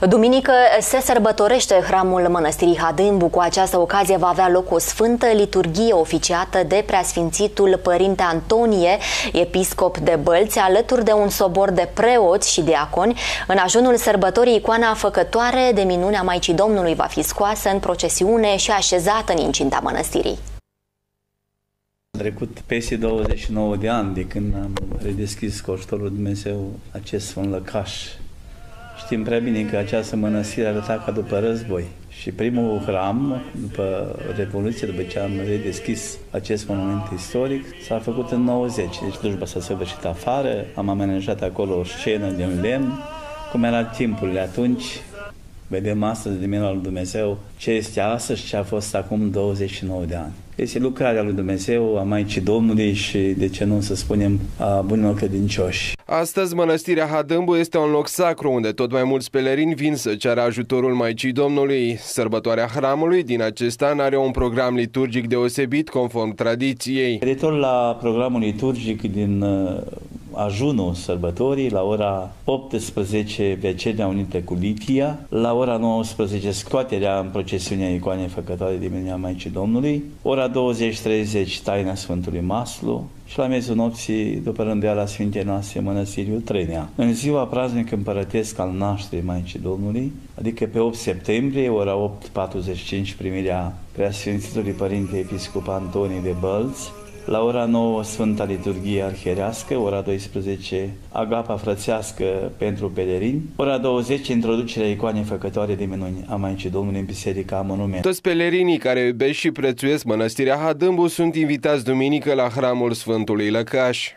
Duminică se sărbătorește hramul Mănăstirii Hadâmbu. Cu această ocazie va avea loc o sfântă liturghie oficiată de preasfințitul Părinte Antonie, episcop de Bălți, alături de un sobor de preoți și diaconi. În ajunul sărbătorii, icoana făcătoare de minunea Maicii Domnului va fi scoasă în procesiune și așezată în incinta mănăstirii. A trecut peste 29 de ani de când am redeschis cu ajutorul Dumnezeu acest sfânt lăcaș Știm prea bine că această mănăstire arăta ca după război. Și primul hram, după Revoluție, după ce am redeschis acest monument istoric, s-a făcut în 90. Deci slujba s-a săvârșit afară, am amenajat acolo o scenă din lemn, cum era timpurile atunci, Vedem astăzi din minunea lui Dumnezeu ce este astăzi și ce a fost acum 29 de ani. Este lucrarea lui Dumnezeu, a Maicii Domnului și, de ce nu să spunem, a bunilor credincioși. Astăzi, Mănăstirea Hadâmbu este un loc sacru unde tot mai mulți pelerini vin să ceară ajutorul Maicii Domnului. Sărbătoarea hramului din acest an are un program liturgic deosebit conform tradiției. Referitor la programul liturgic din uh, ajunul sărbătorii, la ora 18 Vecenia Unite cu Litia, la ora 19 scoaterea în procesiunea icoanei făcătoare de Minunea Maicii Domnului, ora 20-30 taina Sfântului Maslu și la mezul nopții, după rânduiala Sfintei noastre, Mănăstiriul Trăinea. În ziua praznic împărătesc al nașterii Maicii Domnului, adică pe 8 septembrie, ora 8.45, primirea Preasfințitului Părinte Episcop Antonie de Bălți, la ora 9 Sfânta Liturghie Arhierească, ora 12 Agapa Frățească pentru pelerini, ora 20 introducerea icoanei făcătoare de minuni a Maicii Domnului în Biserica Monument. Toți pelerinii care iubesc și prețuiesc Mănăstirea Hadâmbu sunt invitați duminică la Hramul Sfântului Lăcaș.